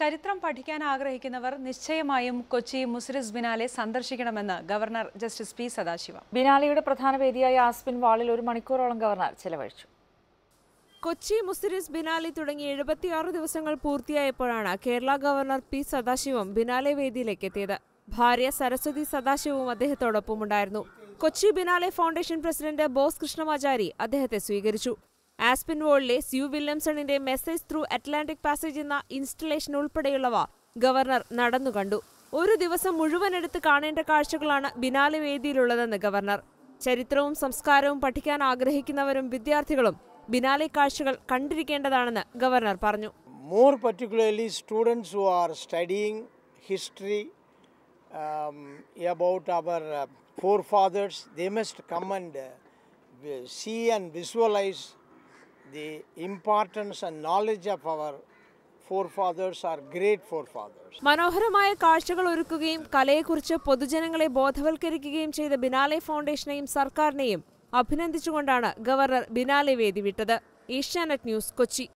ചരിത്രം പഠിക്കാൻ ആഗ്രഹിക്കുന്നവർ നിശ്ചയമായും കൊച്ചി മുസിരിസ് ബിനാലെ സന്ദർശിക്കണമെന്ന് ഗവർണർ ജസ്റ്റിസ് പി സദാശിവം. ബിനാലിയുടെ പ്രധാന വേദിയായ ആസ്പിൻ വാളിൽ ഒരു മണിക്കൂറോളം ഗവർണർ ചെലവഴിച്ചു. കൊച്ചി മുസിരിസ് ബിനാലി തുടങ്ങി എഴുപത്തിയാറ് ദിവസങ്ങൾ പൂർത്തിയായപ്പോഴാണ് Kerala governor P Sathasivam biennale വേദിയിലേക്ക് എത്തിയത്. ഭാര്യ സരസ്വതി സദാശിവവും അദ്ദേഹത്തോടൊപ്പമുണ്ടായിരുന്നു. Kochi biennale foundation president Bose Krishnamachari അദ്ദേഹത്തെ സ്വീകരിച്ചു. ആസ്പിൻ വോളിലെ സ്യൂ വില്യംസണിന്റെ മെസ്സേജ് ത്രൂ അറ്റ്ലാന്റിക് പാസേജ് എന്ന ഇൻസ്റ്റലേഷൻ ഉൾപ്പെടെയുള്ളവ ഗവർണർ നടന്നുകണ്ടു ഒരു ദിവസം മുഴുവൻ എടുത്ത് കാണേണ്ട കാഴ്ചകളാണ് ബിനാലെ വേദിയിലുള്ളതെന്ന് ഗവർണർ. ചരിത്രവും സംസ്കാരവും പഠിക്കാൻ ആഗ്രഹിക്കുന്നവരും വിദ്യാർത്ഥികളും ബിനാലെ കാഴ്ചകൾ കണ്ടിരിക്കേണ്ടതാണെന്ന് ഗവർണർ പറഞ്ഞു. More particularly students who are studying history about our forefathers they must come and see and visualise the importance and knowledge of our forefathers, are great forefathers. മനോഹരമായ കാഴ്ചകൾ ഒരുക്കുകയും കലയെക്കുറിച്ച് പൊതുജനങ്ങളെ ബോധവൽക്കരിക്കുകയും ചെയ്ത ബിനാലെ ഫൗണ്ടേഷനെയും സർക്കാരിനെയും അഭിനന്ദിച്ചുകൊണ്ടാണ് ഗവർണർ ബിനാലെ വേദി വിട്ടത് Asianet news Kochi